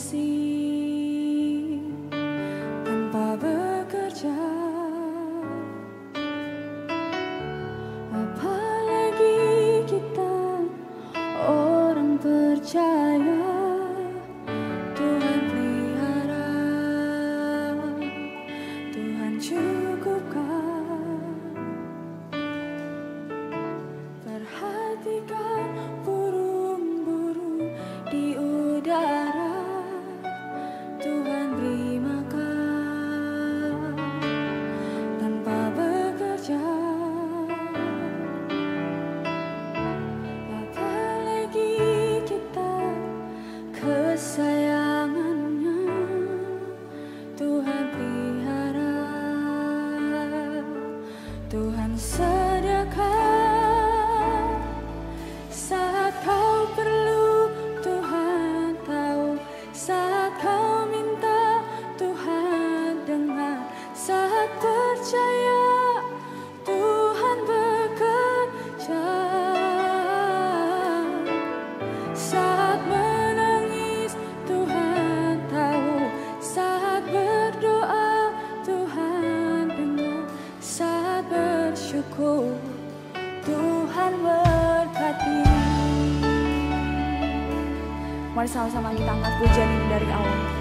see sunset. Mari sama-sama kita angkat pujian ini dari awal